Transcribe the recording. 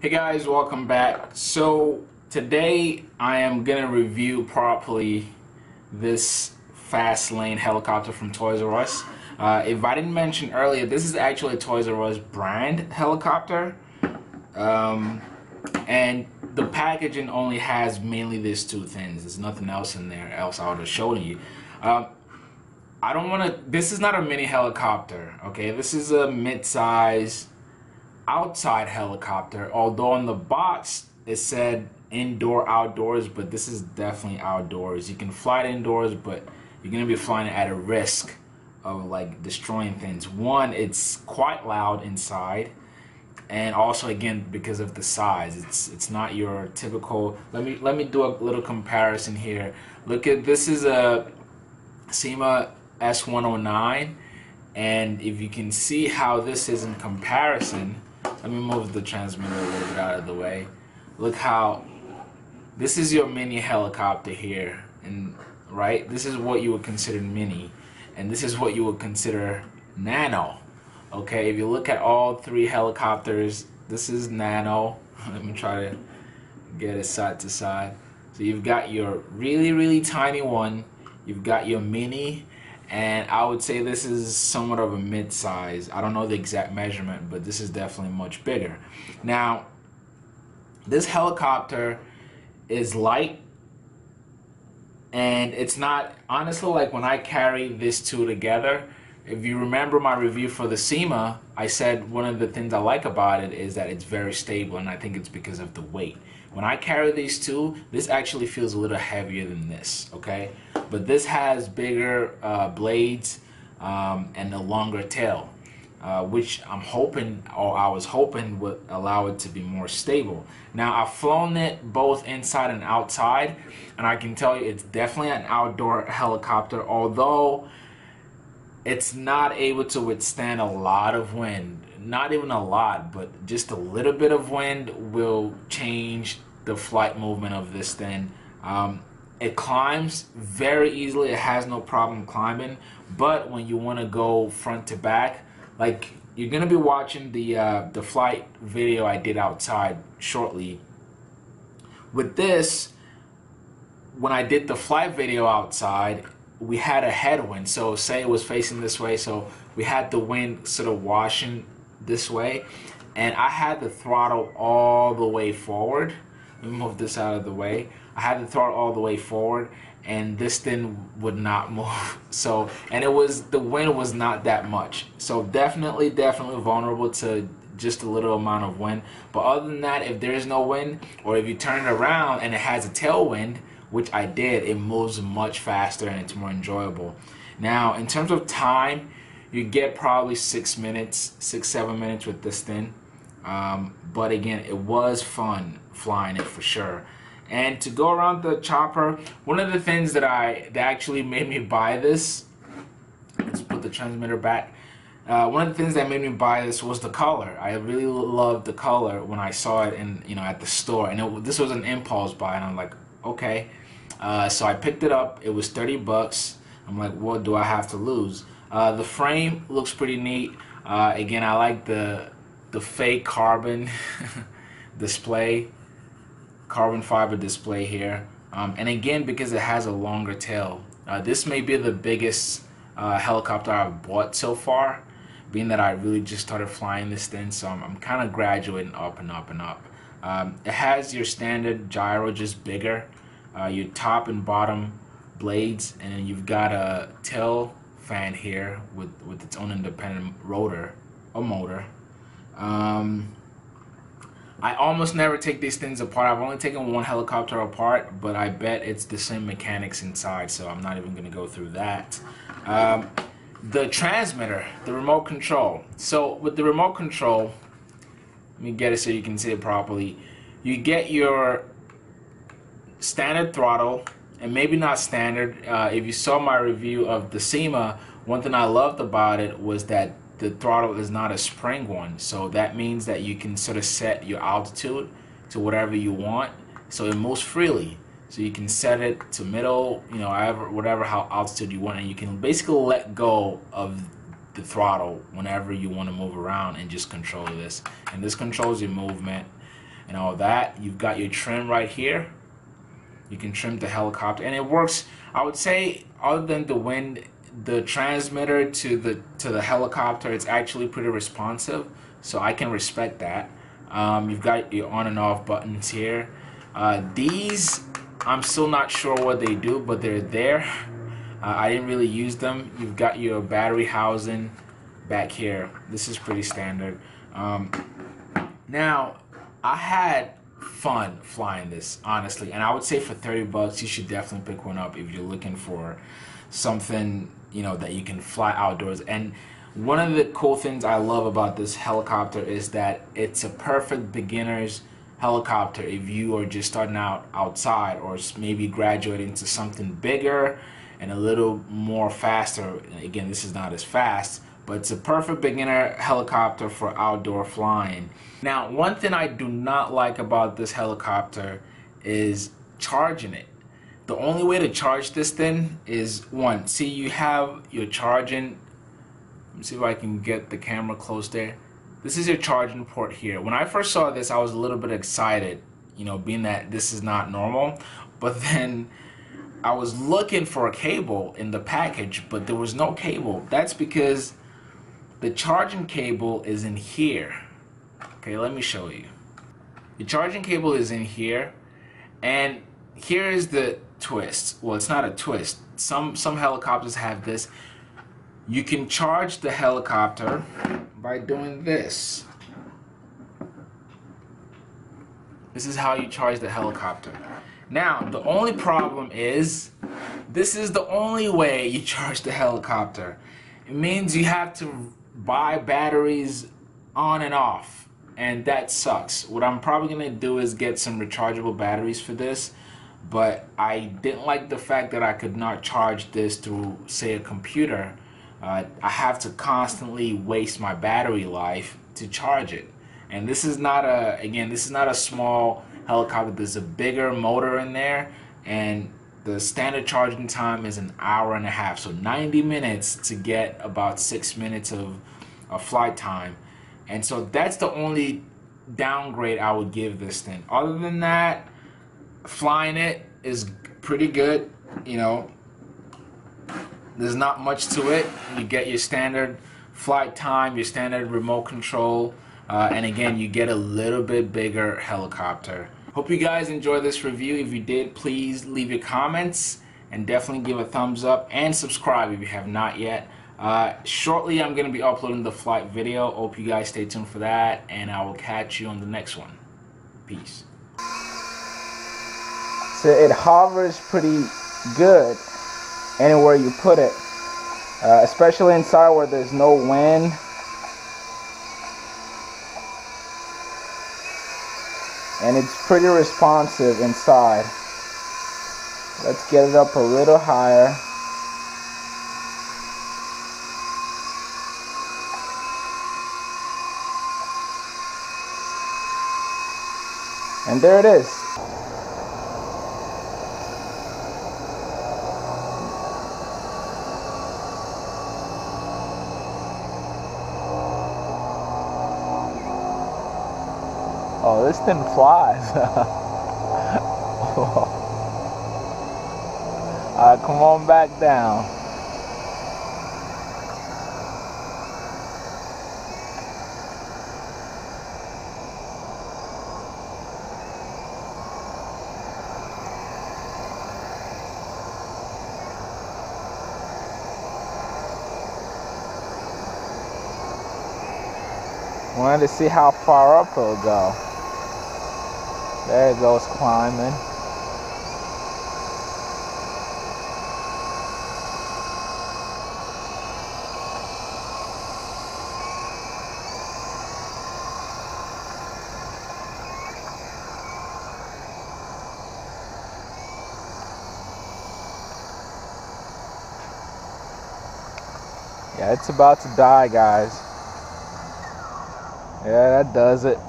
Hey guys, welcome back. So today I am gonna review properly this Fastlane helicopter from Toys R Us. Uh, if I didn't mention earlier, this is actually a Toys R Us brand helicopter. Um, and the packaging only has mainly these two things. There's nothing else in there else I would have shown you. Um, I don't want to. This is not a mini helicopter. Okay, this is a mid-size outside helicopter. Although on the box it said indoor outdoors, but this is definitely outdoors. You can fly it indoors, but you're gonna be flying it at a risk of like destroying things. One, it's quite loud inside and also again because of the size it's it's not your typical let me let me do a little comparison here look at this is a Syma S109 and if you can see how this is in comparison let me move the transmitter a little bit out of the way look how this is your mini helicopter here and right this is what you would consider mini and this is what you would consider nano Okay, if you look at all three helicopters, this is nano. Let me try to get it side to side. So you've got your really, really tiny one, you've got your mini, and I would say this is somewhat of a mid-size. I don't know the exact measurement, but this is definitely much bigger. Now, this helicopter is light and it's not honestly like when I carry these two together if you remember my review for the Syma, I said one of the things I like about it is that it's very stable, and I think it's because of the weight. When I carry these two, this actually feels a little heavier than this, okay? But this has bigger uh, blades um, and a longer tail, uh, which I'm hoping, or I was hoping would allow it to be more stable. Now, I've flown it both inside and outside, and I can tell you it's definitely an outdoor helicopter, although it's not able to withstand a lot of wind. Not even a lot, but just a little bit of wind will change the flight movement of this thing. Um, it climbs very easily. It has no problem climbing. But when you want to go front to back, like you're gonna be watching the uh, the flight video I did outside shortly. With this, when I did the flight video outside, we had a headwind. So say it was facing this way, so we had the wind sort of washing this way, and I had the throttle all the way forward. Move this out of the way. I had the throttle all the way forward, and this thing would not move. So, and it was the wind was not that much. So definitely, definitely vulnerable to just a little amount of wind. But other than that, if there is no wind, or if you turn it around and it has a tailwind, which I did, it moves much faster and it's more enjoyable. Now, in terms of time, you get probably six minutes, six, seven minutes with this thing. Um, but again, it was fun flying it for sure. And to go around the chopper, one of the things that I that actually made me buy this, let's put the transmitter back. Uh, one of the things that made me buy this was the color. I really loved the color when I saw it in you know at the store, and it, this was an impulse buy, and I'm like, okay. Uh, so I picked it up. It was 30 bucks. I'm like, what do I have to lose? Uh, the frame looks pretty neat. Uh, again, I like the the fake carbon display, carbon fiber display here. Um, and again, because it has a longer tail, uh, this may be the biggest uh, helicopter I've bought so far, being that I really just started flying this thing. So I'm, I'm kind of graduating up and up and up. Um, it has your standard gyro, just bigger uh, your top and bottom blades, and then you've got a tail fan here with, with its own independent rotor or motor. Um, I almost never take these things apart. I've only taken one helicopter apart, but I bet it's the same mechanics inside, so I'm not even going to go through that. Um, the transmitter, the remote control. So with the remote control, let me get it so you can see it properly. You get your standard throttle and maybe not standard. Uh, if you saw my review of the Syma, one thing I loved about it was that the throttle is not a spring one. So that means that you can sort of set your altitude to whatever you want. So it moves freely. So you can set it to middle, you know, whatever, whatever how altitude you want, and you can basically let go of the throttle whenever you want to move around and just control this. And this controls your movement. and all that. You've got your trim right here. You can trim the helicopter, and it works. I would say, other than the wind, the transmitter to the to the helicopter, it's actually pretty responsive. So I can respect that. Um, you've got your on and off buttons here. Uh, these, I'm still not sure what they do, but they're there. Uh, I didn't really use them. You've got your battery housing back here. This is pretty standard. Um, now, I had fun flying this, honestly, and I would say for 30 bucks, you should definitely pick one up if you're looking for something, you know, that you can fly outdoors. And one of the cool things I love about this helicopter is that it's a perfect beginner's helicopter if you are just starting out outside or maybe graduating to something bigger and a little more faster. Again, this is not as fast, but it's a perfect beginner helicopter for outdoor flying. Now, one thing I do not like about this helicopter is charging it. The only way to charge this thing is one, see you have your charging, let me see if I can get the camera close there. This is your charging port here. When I first saw this, I was a little bit excited, you know, being that this is not normal, but then I was looking for a cable in the package, but there was no cable. That's because the charging cable is in here. Okay, let me show you. The charging cable is in here, and here is the twist. Well, it's not a twist. Some some helicopters have this. You can charge the helicopter by doing this. This is how you charge the helicopter. Now, the only problem is this is the only way you charge the helicopter. It means you have to buy batteries on and off, and that sucks. What I'm probably going to do is get some rechargeable batteries for this, but I didn't like the fact that I could not charge this through, say, a computer. Uh, I have to constantly waste my battery life to charge it. And this is not a, again, this is not a small helicopter. There's a bigger motor in there, and the standard charging time is an hour and a half. So 90 minutes to get about six minutes of, of flight time. And so that's the only downgrade I would give this thing. Other than that, flying it is pretty good. You know, there's not much to it. You get your standard flight time, your standard remote control, uh, and again, you get a little bit bigger helicopter. Hope you guys enjoyed this review. If you did, please leave your comments and definitely give a thumbs up and subscribe if you have not yet. Uh, shortly, I'm going to be uploading the flight video. Hope you guys stay tuned for that, and I will catch you on the next one. Peace. So it hovers pretty good anywhere you put it, uh, especially inside where there's no wind. and it's pretty responsive inside. Let's get it up a little higher. And there it is This thing flies. Alright, come on back down. Wanted to see how far up it'll go. There goes climbing. Yeah, it's about to die, guys. Yeah, that does it.